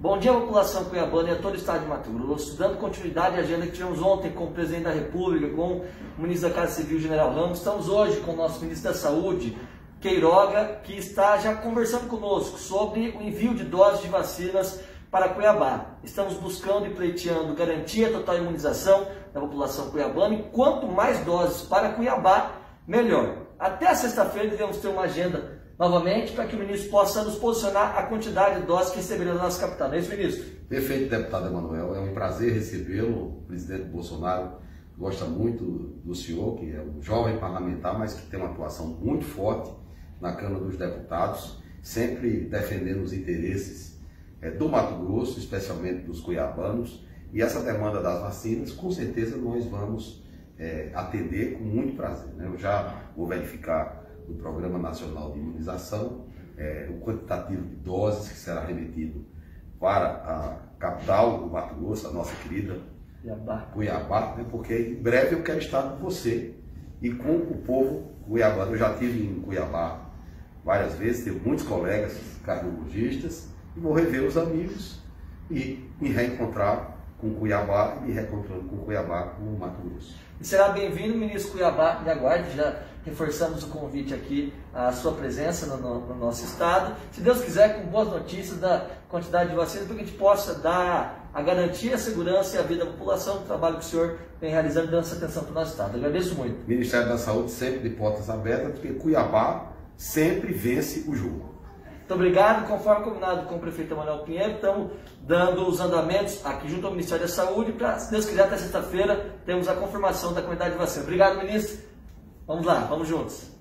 Bom dia, população cuiabana e a todo o estado de Mato Grosso. Dando continuidade à agenda que tivemos ontem com o presidente da República, com o ministro da Casa Civil, General Ramos. Estamos hoje com o nosso ministro da Saúde, Queiroga, que está já conversando conosco sobre o envio de doses de vacinas para Cuiabá. Estamos buscando e pleiteando garantia total imunização da população cuiabana e quanto mais doses para Cuiabá, melhor. Até sexta-feira devemos ter uma agenda novamente para que o ministro possa nos posicionar a quantidade de doses que receberemos na nossa capital. Não é isso, ministro? Perfeito, deputado Emanuel. É um prazer recebê-lo. O presidente Bolsonaro gosta muito do senhor, que é um jovem parlamentar, mas que tem uma atuação muito forte na Câmara dos Deputados, sempre defendendo os interesses é, do Mato Grosso, especialmente dos cuiabanos. E essa demanda das vacinas, com certeza nós vamos é, atender com muito prazer. Né? Eu já vou verificar do Programa Nacional de Imunização, é, o quantitativo de doses que será remetido para a capital do Mato Grosso, a nossa querida Cuiabá, Cuiabá né, porque em breve eu quero estar com você e com o povo cuiabano. Eu já estive em Cuiabá várias vezes, tenho muitos colegas cardiologistas e vou rever os amigos e me reencontrar com Cuiabá e me reencontrando com Cuiabá, com o Mato Grosso. E será bem-vindo, ministro Cuiabá, e aguarde, já reforçamos o convite aqui, a sua presença no, no, no, nosso estado. Se Deus quiser, com boas notícias da quantidade de vacinas, para que a gente possa dar a garantia, a segurança e a vida da população do trabalho que o senhor vem realizando, dando essa atenção para o nosso estado. agradeço muito. Ministério da Saúde sempre de portas abertas, porque Cuiabá sempre vence o jogo. Muito obrigado. Conforme combinado com o prefeito Emanuel Pinheiro, estamos dando os andamentos aqui junto ao Ministério da Saúde para, se Deus quiser, até sexta-feira, temos a confirmação da quantidade de vacina. Obrigado, ministro. Vamos lá, vamos juntos.